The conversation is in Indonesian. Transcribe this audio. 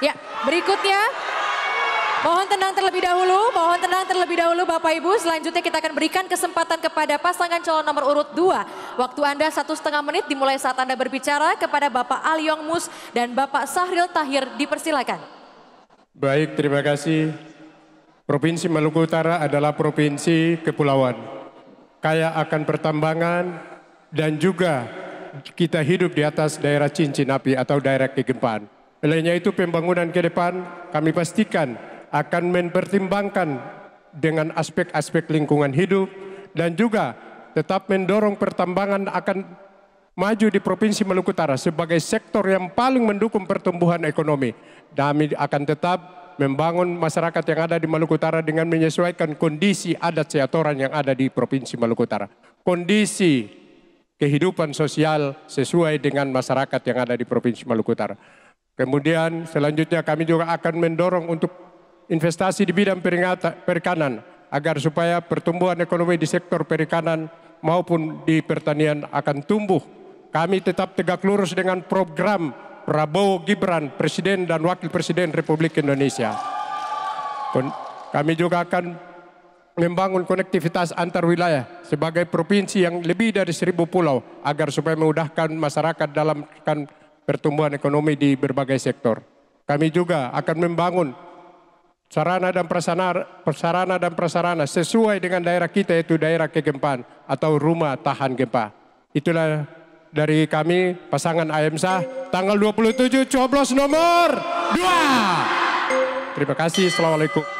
Ya, berikutnya mohon tenang terlebih dahulu, mohon tenang terlebih dahulu Bapak Ibu. Selanjutnya kita akan berikan kesempatan kepada pasangan calon nomor urut 2. Waktu Anda satu setengah menit dimulai saat Anda berbicara kepada Bapak Aliong Mus dan Bapak Sahril Tahir dipersilakan. Baik, terima kasih. Provinsi Maluku Utara adalah provinsi kepulauan. Kaya akan pertambangan dan juga kita hidup di atas daerah cincin api atau daerah kegempaan. Lainnya itu pembangunan ke depan kami pastikan akan mempertimbangkan dengan aspek-aspek lingkungan hidup dan juga tetap mendorong pertambangan akan maju di Provinsi Maluku Utara sebagai sektor yang paling mendukung pertumbuhan ekonomi. Kami akan tetap membangun masyarakat yang ada di Maluku Utara dengan menyesuaikan kondisi adat seatoran yang ada di Provinsi Maluku Utara. Kondisi kehidupan sosial sesuai dengan masyarakat yang ada di Provinsi Maluku Utara. Kemudian selanjutnya kami juga akan mendorong untuk investasi di bidang perikanan agar supaya pertumbuhan ekonomi di sektor perikanan maupun di pertanian akan tumbuh. Kami tetap tegak lurus dengan program Prabowo Gibran, Presiden dan Wakil Presiden Republik Indonesia. Kami juga akan membangun konektivitas antar wilayah sebagai provinsi yang lebih dari seribu pulau agar supaya memudahkan masyarakat dalam pertumbuhan ekonomi di berbagai sektor. Kami juga akan membangun sarana dan prasarana, prasarana dan prasarana sesuai dengan daerah kita yaitu daerah kegempaan atau rumah tahan gempa. Itulah dari kami pasangan AMSA tanggal 27 coblos nomor 2. Terima kasih. Assalamualaikum.